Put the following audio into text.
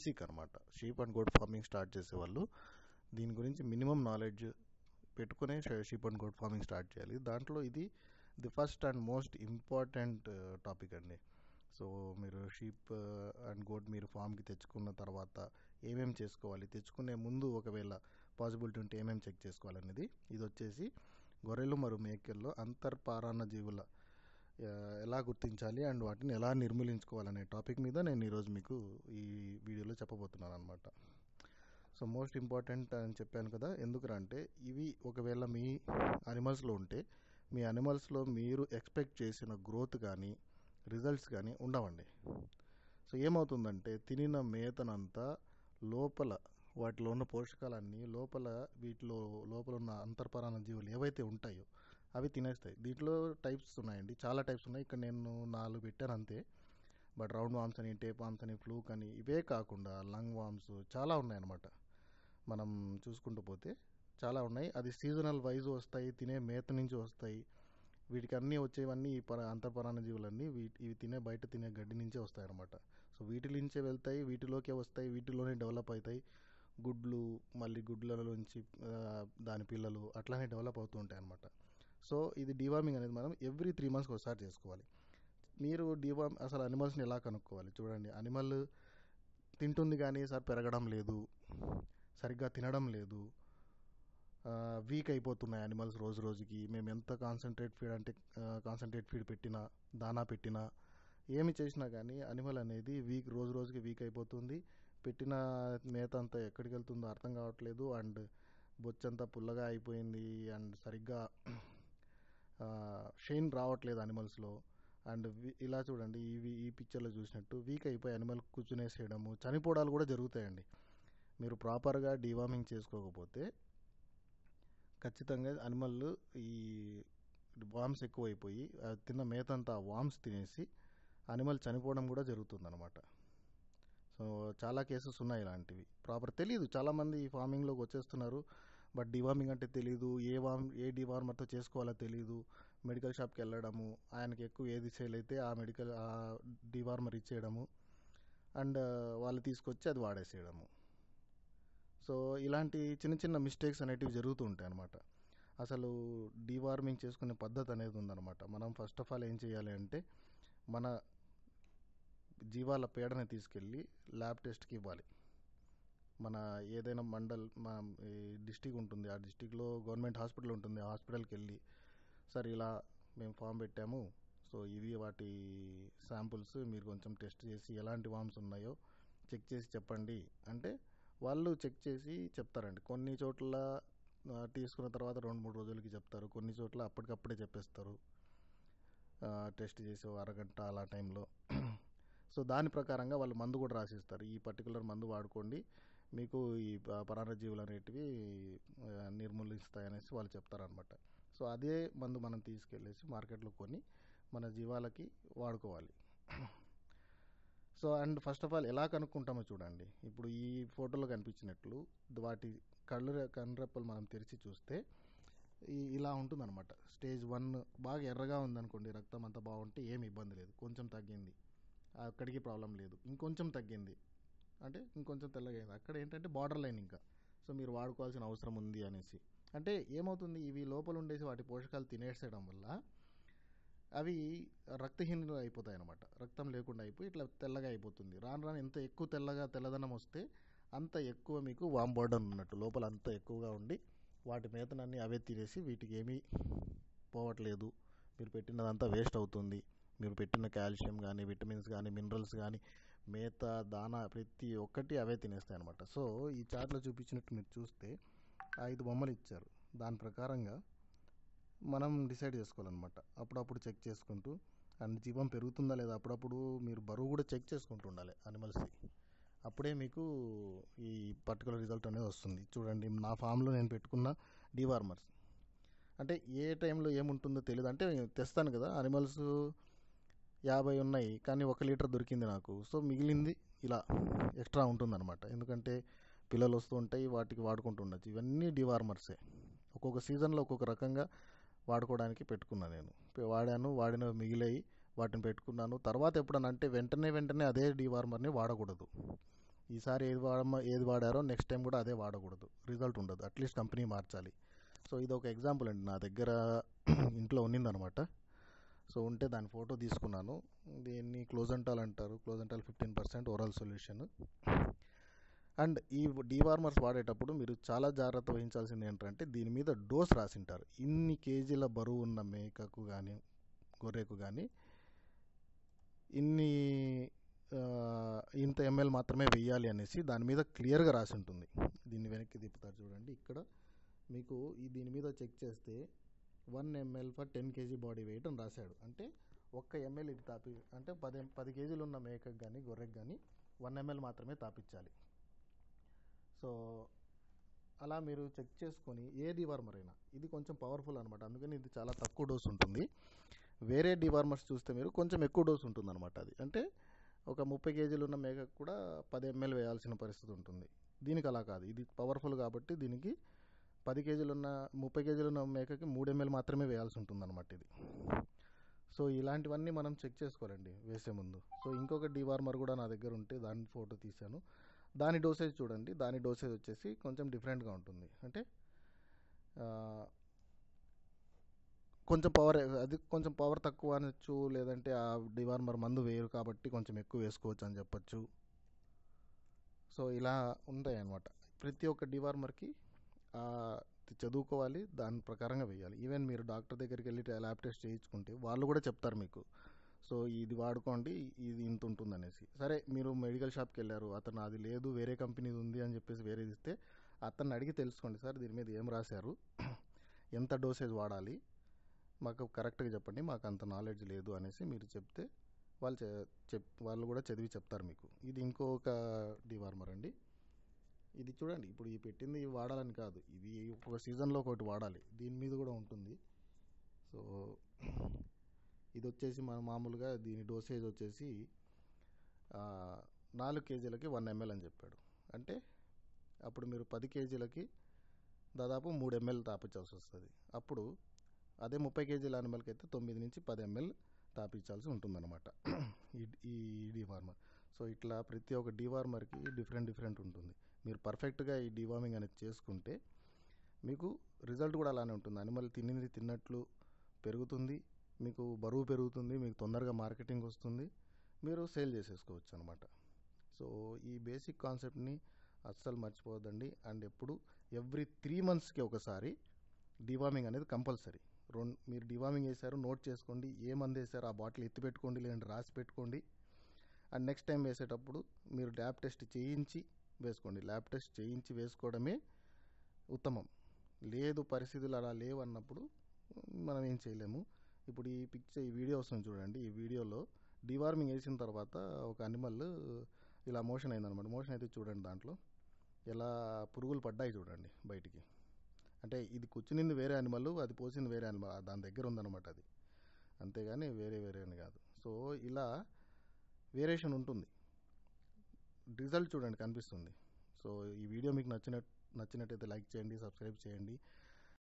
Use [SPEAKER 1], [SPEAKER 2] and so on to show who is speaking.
[SPEAKER 1] Basic అనమాట sheep and goat farming start చేసేవాళ్ళు. దీని గురించి మినిమం నాలెడ్జ్ పెట్టుకునే sheep and goat farming start చేయాలి. దాంట్లో ఇది the first and most important topic అండి. సో మీరు షీప్ అండ్ గోడ్ మీరు ఫామ్కి తెచ్చుకున్న తర్వాత ఏమేమి చేసుకోవాలి? తెచ్చుకునే ముందు ఒకవేళ పాసిబిలిటీ ఉంటే ఏమేమి చెక్ చేసుకోవాలనేది. ఇది వచ్చేసి గొర్రెలు మరియు మేకల్లో అంతర్పారాన్న జీవుల ఎలా గుర్తించాలి అండ్ వాటిని ఎలా నిర్మూలించుకోవాలనే టాపిక్ మీద నేను ఈరోజు మీకు ఈ వీడియోలో చెప్పబోతున్నాను అనమాట సో మోస్ట్ ఇంపార్టెంట్ అని చెప్పాను కదా ఎందుకురా అంటే ఇవి ఒకవేళ మీ అనిమల్స్లో ఉంటే మీ అనిమల్స్లో మీరు ఎక్స్పెక్ట్ చేసిన గ్రోత్ కానీ రిజల్ట్స్ కానీ ఉండవండి. సో ఏమవుతుందంటే తినిన మేతనంతా లోపల వాటిలో ఉన్న పోషకాలన్నీ లోపల వీటిలో లోపల ఉన్న అంతర్పరాణ జీవులు ఏవైతే ఉంటాయో అవి తినేస్తాయి. దీంట్లో టైప్స్ ఉన్నాయండి. చాలా టైప్స్ ఉన్నాయి. ఇక్కడ నేను నాలుగు పెట్టాను అంతే. బట్ రౌండ్ వామ్స్ అని టేప్ వామ్స్ అని ఫ్లూక్ అని ఇవే కాకుండా లంగ్ వామ్స్ చాలా ఉన్నాయన్నమాట. మనం చూసుకుంటూ పోతే చాలా ఉన్నాయి. అది సీజనల్ వైజ్ వస్తాయి తినే మేత నుంచి వస్తాయి. వీటికి అన్నీ వచ్చేవన్నీ ఈ పర అంతర్పరాణ జీవులన్నీ వీటి ఇవి తినే బయట తినే గడ్డి నుంచే వస్తాయి అన్నమాట సో వీటి నుంచే వెళ్తాయి వీటిలోకే వస్తాయి వీటిలోనే డెవలప్ అవుతాయి. గుడ్లు మళ్ళీ గుడ్లలోంచి నుంచి దాని పిల్లలు అట్లానే డెవలప్ అవుతూ ఉంటాయి అన్నమాట సో ఇది డివార్మింగ్ అనేది మనం ఎవ్రీ త్రీ మంత్స్కి ఒకసారి చేసుకోవాలి. మీరు డివార్మ్ అసలు అనిమల్స్ని ఎలా కనుక్కోవాలి? చూడండి అనిమల్ తింటుంది కానీ సార్ పెరగడం లేదు సరిగ్గా తినడం లేదు వీక్ అయిపోతున్నాయి అనిమల్స్ రోజు రోజుకి. మేము ఎంత కాన్సన్ట్రేట్ ఫీడ్ అంటే కాన్సన్ట్రేట్ ఫీడ్ పెట్టినా దానా పెట్టినా ఏమి చేసినా కానీ అనిమల్ అనేది వీక్ రోజు రోజుకి వీక్ అయిపోతుంది. పెట్టిన మేత అంతా ఎక్కడికి వెళ్తుందో అర్థం కావట్లేదు. అండ్ బొచ్చంతా పుల్లగా అయిపోయింది. అండ్ సరిగ్గా షైన్ రావట్లేదు అనిమల్స్లో అండ్ ఇలా చూడండి ఇవి ఈ పిక్చర్లో చూసినట్టు వీక్ అయిపోయి అనిమల్ కూర్చునేసేయడము చనిపోవడాలు కూడా జరుగుతాయండి. మీరు ప్రాపర్గా డివార్మింగ్ చేసుకోకపోతే ఖచ్చితంగా అనిమల్ ఈ వామ్స్ ఎక్కువైపోయి తిన్న మేతంతా వామ్స్ తినేసి అనిమల్ చనిపోవడం కూడా జరుగుతుందన్నమాట. సో చాలా కేసెస్ ఉన్నాయి ఇలాంటివి. ప్రాపర్ తెలియదు చాలామంది ఈ ఫార్మింగ్లోకి వచ్చేస్తున్నారు. బట్ డివార్మింగ్ అంటే తెలియదు ఏ వార్మ్ ఏ డివార్మర్తో చేసుకోవాలో తెలియదు మెడికల్ షాప్కి వెళ్ళడము ఆయనకి ఎక్కువ ఏది సేల్ అయితే ఆ మెడికల్ ఆ డివార్మర్ ఇచ్చేయడము. అండ్ వాళ్ళు తీసుకొచ్చి అది వాడేసేయడము. సో ఇలాంటి చిన్న చిన్న మిస్టేక్స్ అనేటివి జరుగుతూ ఉంటాయి అన్నమాట. అసలు డివార్మింగ్ చేసుకునే పద్ధతి అనేది ఉందన్నమాట. మనం ఫస్ట్ ఆఫ్ ఆల్ ఏం చేయాలి అంటే మన జీవాల పేడని తీసుకెళ్ళి ల్యాబ్ టెస్ట్కి ఇవ్వాలి. మన ఏదైనా మండల్ మా డిస్టిక్ ఉంటుంది. ఆ డిస్టిక్లో గవర్నమెంట్ హాస్పిటల్ ఉంటుంది. ఆ హాస్పిటల్కి వెళ్ళి సార్ ఇలా మేము ఫామ్ పెట్టాము. సో ఇవి వాటి శాంపుల్స్. మీరు కొంచెం టెస్ట్ చేసి ఎలాంటి వామ్స్ ఉన్నాయో చెక్ చేసి చెప్పండి. అంటే వాళ్ళు చెక్ చేసి చెప్తారండి. కొన్ని చోట్ల తీసుకున్న తర్వాత రెండు మూడు రోజులకి చెప్తారు. కొన్ని చోట్ల అప్పటికప్పుడే చెప్పేస్తారు. టెస్ట్ చేసే అరగంట అలా టైంలో. సో దాని ప్రకారంగా వాళ్ళు మందు కూడా రాసిస్తారు. ఈ పర్టికులర్ మందు వాడుకోండి. మీకు ఈ ప- పరాన్నజీవులు అనేటివి నిర్మూలిస్తాయనేసి వాళ్ళు చెప్తారనమాట సో అదే మందు మనం తీసుకెళ్ళేసి మార్కెట్లో కొని మన జీవాలకి వాడుకోవాలి. So and first of all ఎలా కనుక్కుంటామో చూడండి. ఇప్పుడు ఈ ఫోటోలో కనిపించినట్లు వాటి కళ్ళు కనురెప్పలు మనం తెరిచి చూస్తే ఈ ఇలా ఉంటుందన్నమాట. స్టేజ్ వన్ బాగా ఎర్రగా ఉందనుకోండి రక్తం అంతా బాగుంటే ఏమి ఇబ్బంది లేదు. కొంచెం తగ్గింది. అక్కడికి ప్రాబ్లం లేదు. ఇంకొంచెం తగ్గింది. అంటే ఇంకొంచెం తెల్లగా అయింది అక్కడ ఏంటంటే బార్డర్ లైన్ ఇంకా. సో మీరు వాడుకోవాల్సిన అవసరం ఉంది అనేసి. అంటే ఏమవుతుంది? ఇవి లోపల ఉండేసి వాటి పోషకాలు తినేసేయడం వల్ల అవి రక్తహీనలు అయిపోతాయి అన్నమాట రక్తం లేకుండా అయిపోయి ఇట్లా తెల్లగా అయిపోతుంది. రాను రాను ఎంత ఎక్కువ తెల్లగా తెల్లదనం వస్తే అంత ఎక్కువ మీకు వామ్ బార్డర్ ఉన్నట్టు. లోపల అంత ఎక్కువగా ఉండి వాటి మేతనన్నీ అవే తినేసి వీటికి ఏమీ పోవట్లేదు. మీరు పెట్టినదంతా వేస్ట్ అవుతుంది. మీరు పెట్టిన కాల్షియం కానీ విటమిన్స్ కానీ మినరల్స్ కానీ మేత దానా ప్రతి ఒక్కటి అవే తినేస్తాయి అనమాట సో ఈ చార్ట్లో చూపించినట్టు మీరు చూస్తే ఐదు బొమ్మలు ఇచ్చారు. దాని ప్రకారంగా మనం డిసైడ్ చేసుకోవాలన్నమాట. అప్పుడప్పుడు చెక్ చేసుకుంటూ అండ్ జీవం పెరుగుతుందా లేదా అప్పుడప్పుడు మీరు బరువు కూడా చెక్ చేసుకుంటూ ఉండాలి అనిమల్స్ది అప్పుడే మీకు ఈ పర్టికులర్ రిజల్ట్ అనేది వస్తుంది. చూడండి నా ఫామ్లో నేను పెట్టుకున్న డివార్మర్స్ అంటే ఏ టైంలో ఏముంటుందో తెలియదు అంటే తెస్తాను కదా అనిమల్స్ యాభై ఉన్నాయి కానీ ఒక లీటర్ దొరికింది నాకు. సో మిగిలింది ఇలా ఎక్స్ట్రా ఉంటుందన్నమాట. ఎందుకంటే పిల్లలు వస్తూ ఉంటాయి వాటికి వాడుకుంటూ ఉండొచ్చు. ఇవన్నీ డివార్మర్సే. ఒక్కొక్క సీజన్లో ఒక్కొక్క రకంగా వాడుకోవడానికి పెట్టుకున్నాను నేను. వాడాను వాడిన మిగిలాయి వాటిని పెట్టుకున్నాను. తర్వాత ఎప్పుడన్నా అంటే వెంటనే వెంటనే అదే డివార్మర్ని వాడకూడదు. ఈసారి ఏది వాడమ ఏది వాడారో నెక్స్ట్ టైం కూడా అదే వాడకూడదు. రిజల్ట్ ఉండదు. అట్లీస్ట్ కంపెనీ మార్చాలి. సో ఇది ఒక ఎగ్జాంపుల్ అండి. నా దగ్గర ఇంట్లో ఉన్నిందనమాట సో ఉంటే దాని ఫోటో తీసుకున్నాను. దీన్ని క్లోజంటాల్ అంటారు. Closantel fifteen percent oral solution. And ఈ డీవార్మర్స్ వాడేటప్పుడు మీరు చాలా జాగ్రత్త వహించాల్సింది ఏంటంటే దీని మీద డోస్ రాసింటారు. ఇన్ని కేజీల బరువు ఉన్న మేకకు కానీ గొర్రెకు కానీ ఇన్ని ఇంత ఎంఎల్ మాత్రమే వెయ్యాలి అనేసి దాని మీద క్లియర్గా రాసి ఉంటుంది. దీన్ని వెనక్కి తిప్పుతారు చూడండి. ఇక్కడ మీకు ఈ దీని మీద చెక్ చేస్తే one ML for ten KG body weight అని రాశాడు. అంటే ఒక్క ఎంఎల్ ఇది తాపి అంటే పది పది కేజీలు ఉన్న మేకకు కానీ గొర్రెకు కానీ వన్ ఎంఎల్ మాత్రమే తాపించాలి. సో అలా మీరు చెక్ చేసుకొని ఏ డివార్మర్ అయినా ఇది కొంచెం పవర్ఫుల్ అనమాట అందుకని ఇది చాలా తక్కువ డోస్ ఉంటుంది. వేరే డివార్మర్స్ చూస్తే మీరు కొంచెం ఎక్కువ డోస్ ఉంటుంది అనమాట అది. అంటే ఒక ముప్పై కేజీలు ఉన్న మేకకు కూడా పది ఎంఎల్ వేయాల్సిన పరిస్థితి ఉంటుంది. దీనికి అలా కాదు. ఇది పవర్ఫుల్ కాబట్టి దీనికి పది కేజీలు ఉన్న ముప్పై కేజీలు ఉన్న మేకకి మూడు ఎంఎల్ మాత్రమే వేయాల్సి ఉంటుంది అనమాట ఇది. సో ఇలాంటివన్నీ మనం చెక్ చేసుకోవాలండి వేసే ముందు. సో ఇంకొక డివార్మర్ కూడా నా దగ్గర ఉంటే దాని ఫోటో తీశాను. దాని డోసేజ్ చూడండి. దాని డోసేజ్ వచ్చేసి కొంచెం డిఫరెంట్గా ఉంటుంది. అంటే కొంచెం పవర్ అది కొంచెం పవర్ తక్కువ అనొచ్చు లేదంటే ఆ డివార్మర్ మందు వేయరు కాబట్టి కొంచెం ఎక్కువ వేసుకోవచ్చు అని చెప్పొచ్చు. సో ఇలా ఉంటాయి అన్నమాట ప్రతి ఒక్క డివార్మర్కి చదువుకోవాలి దాని ప్రకారంగా వేయాలి ఈవెన్ మీరు డాక్టర్ దగ్గరికి వెళ్ళి ల్యాబ్ టెస్ట్ చేయించుకుంటే వాళ్ళు కూడా చెప్తారు మీకు. సో ఇది వాడుకోండి ఇది ఇంత ఉంటుంది అనేసి సరే మీరు మెడికల్ షాప్కి వెళ్ళారు అతను అది లేదు వేరే కంపెనీది ఉంది అని చెప్పేసి వేరేది ఇస్తే అతన్ని అడిగి తెలుసుకోండి సార్ దీని మీద ఏం రాశారు ఎంత డోసేజ్ వాడాలి మాకు కరెక్ట్గా చెప్పండి మాకు అంత నాలెడ్జ్ లేదు అనేసి మీరు చెప్తే వాళ్ళు చె- చెప్ వాళ్ళు కూడా చదివి చెప్తారు మీకు. ఇది ఇంకొక డివార్మర్ అండి. ఇది చూడండి ఇప్పుడు ఈ పెట్టింది వాడాలని కాదు. ఇది ఒక సీజన్లో ఒకటి వాడాలి. దీని మీద కూడా ఉంటుంది. సో ఇది వచ్చేసి మన మామూలుగా దీని డోసేజ్ వచ్చేసి నాలుగు కేజీలకి వన్ ఎంఎల్ అని చెప్పాడు. అంటే అప్పుడు మీరు పది కేజీలకి దాదాపు మూడు ఎంఎల్ తాపించాల్సి వస్తుంది. అప్పుడు అదే ముప్పై కేజీల అనిమల్కి అయితే తొమ్మిది నుంచి పది ఎంఎల్ తాపించాల్సి ఉంటుందన్నమాట. ఈ ఈ డివార్మర్ సో ఇట్లా ప్రతి ఒక్క డివార్మర్కి డిఫరెంట్ డిఫరెంట్ ఉంటుంది. మీరు పర్ఫెక్ట్గా ఈ డివార్మింగ్ అనేది చేసుకుంటే మీకు రిజల్ట్ కూడా అలానే ఉంటుంది. అనిమల్ తిన్నది తిన్నట్లు పెరుగుతుంది మీకు బరువు పెరుగుతుంది మీకు తొందరగా మార్కెటింగ్ వస్తుంది మీరు సేల్ చేసేసుకోవచ్చు అనమాట సో ఈ బేసిక్ కాన్సెప్ట్ని అస్సలు మర్చిపోవద్దండి. అండ్ ఎప్పుడు ఎవ్రీ త్రీ మంత్స్కి ఒకసారి డివార్మింగ్ అనేది కంపల్సరీ. రెండు మీరు డివార్మింగ్ వేశారు నోట్ చేసుకోండి ఏ మంది వేశారు ఆ బాటిల్ ఎత్తి పెట్టుకోండి లేదంటే రాసి పెట్టుకోండి అండ్ నెక్స్ట్ టైం వేసేటప్పుడు మీరు ల్యాబ్ టెస్ట్ చేయించి వేసుకోండి. ల్యాబ్ టెస్ట్ చేయించి వేసుకోవడమే ఉత్తమం. లేదు పరిస్థితులు అలా లేవు అన్నప్పుడు మనం ఏం చేయలేము. ఇప్పుడు ఈ పిక్చర్ ఈ వీడియో వస్తుంది చూడండి. ఈ వీడియోలో డివార్మింగ్ వేసిన తర్వాత ఒక అనిమల్ ఇలా మోషన్ అయిందనమాట మోషన్ అయితే చూడండి దాంట్లో. ఎలా పురుగులు పడ్డాయి చూడండి బయటికి. అంటే ఇది కూర్చునింది వేరే అనిమల్ అది పోసింది వేరే అనిమల్ దాని దగ్గర ఉందన్నమాట అది. అంతేగాని వేరే వేరే అని కాదు. సో ఇలా వేరియేషన్ ఉంటుంది. రిజల్ట్ చూడండి కనిపిస్తుంది. సో ఈ వీడియో మీకు నచ్చిన నచ్చినట్టయితే లైక్ చేయండి సబ్స్క్రైబ్ చేయండి.